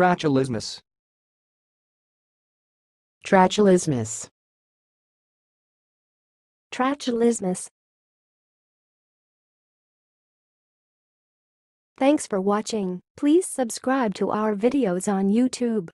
Trachelismus. Trachelismus. Trachelismus. Thanks for watching. Please subscribe to our videos on YouTube.